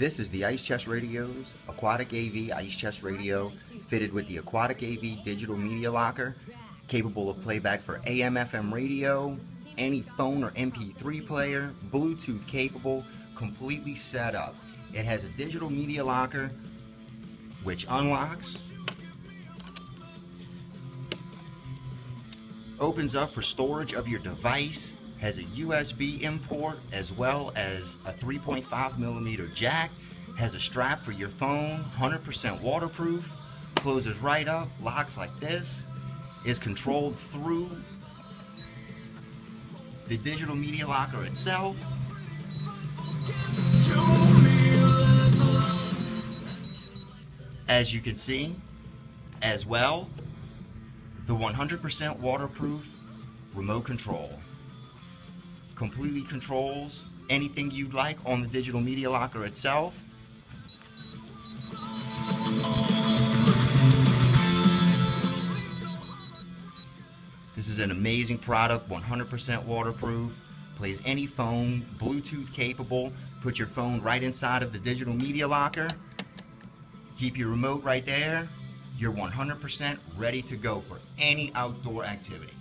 This is the Ice Chest Radio's Aquatic AV Ice Chest Radio fitted with the Aquatic AV digital media locker capable of playback for AM FM radio, any phone or MP3 player, Bluetooth capable, completely set up. It has a digital media locker which unlocks, opens up for storage of your device, has a USB import as well as a 3.5 millimeter jack, has a strap for your phone, 100% waterproof, closes right up, locks like this, is controlled through the digital media locker itself. As you can see, as well, the 100% waterproof remote control completely controls anything you'd like on the digital media locker itself. This is an amazing product, 100% waterproof, plays any phone, Bluetooth capable, put your phone right inside of the digital media locker, keep your remote right there, you're 100% ready to go for any outdoor activity.